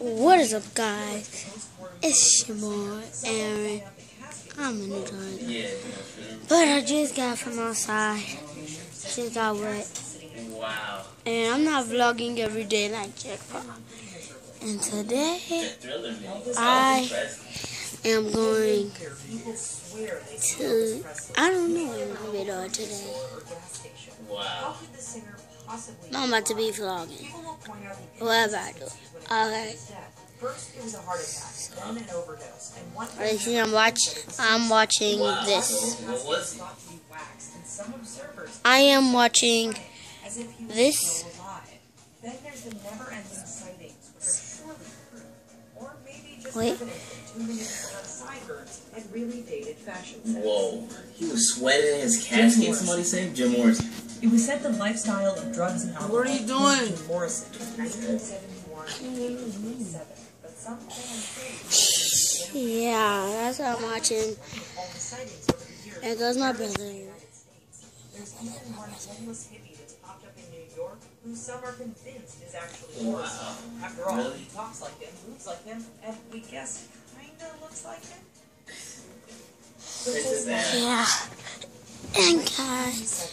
What is up, guys? It's Shamar, Aaron. I'm a new time. But I just got from outside. Just got wet. Wow. And I'm not vlogging every day like Jake Paul. And today, I am going to. I don't know what I'm going to be today. Wow. I'm about to be vlogging. Whatever I do. Okay. First, it was a heart attack, then an overdose, and one Alright, see, I'm watching. I'm watching Wow. this. I am watching This? Wait. Evidence that too many people have sideburns and really dated fashion sense. Whoa. He was sweating in his casket, somebody said? Jim Morrison. It was said the lifestyle of drugs and alcohol. What are you doing? Jim Morrison in 1971 1987. But some fans Yeah, that's what I'm watching. all the sightings over the years. There goes my brother. There's even one homeless hippie that's popped up in New York who some are convinced is actually Morrison. Wow. After all, Really? he talks like him, moves like him, and we guess kinda looks like him. This is that. Yeah. And guys.